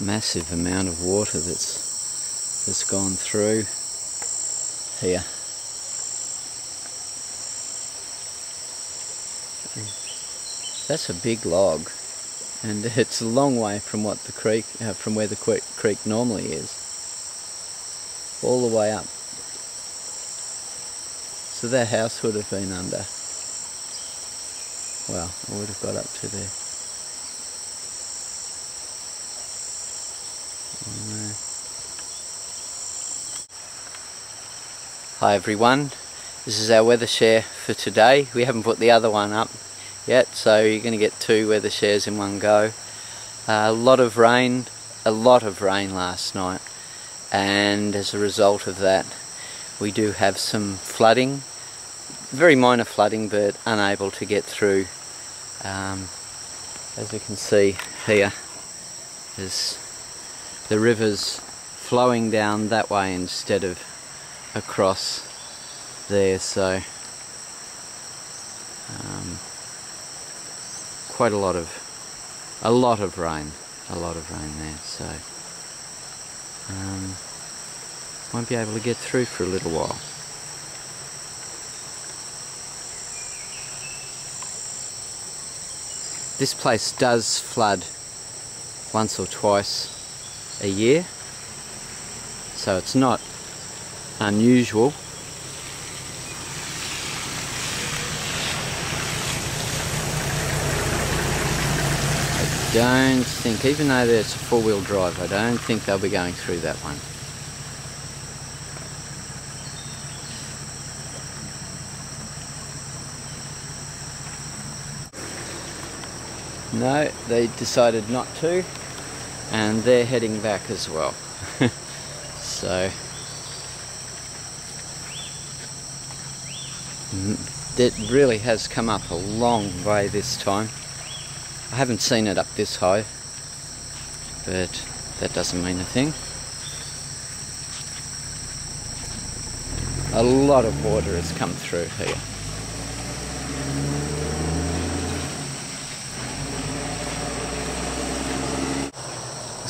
massive amount of water that's that's gone through here. That's a big log and it's a long way from what the creek uh, from where the creek normally is all the way up so their house would have been under well I would have got up to there Hi everyone, this is our weather share for today. We haven't put the other one up yet, so you're going to get two weather shares in one go. Uh, a lot of rain, a lot of rain last night, and as a result of that, we do have some flooding, very minor flooding, but unable to get through. Um, as you can see here, there's the rivers flowing down that way instead of across there. So um, quite a lot of a lot of rain a lot of rain there. So um, won't be able to get through for a little while. This place does flood once or twice a year so it's not unusual. I don't think, even though it's a four-wheel drive, I don't think they'll be going through that one. No, they decided not to, and they're heading back as well. so mm, it really has come up a long way this time. I haven't seen it up this high, but that doesn't mean a thing. A lot of water has come through here.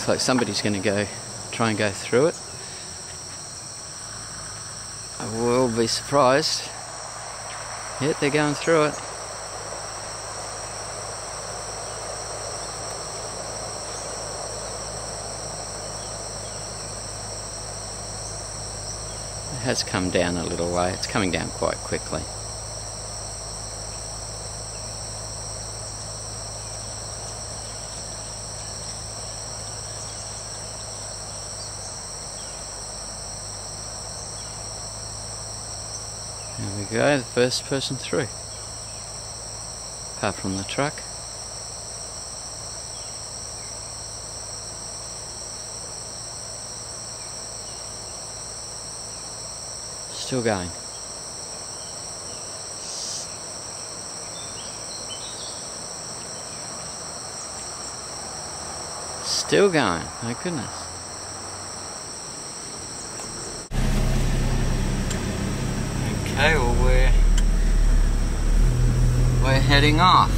Like somebody's going to go try and go through it. I will be surprised. Yep, they're going through it. It has come down a little way. It's coming down quite quickly. There we go, the first person through. Apart from the truck. Still going. Still going, my goodness. Okay, well we're we're heading off.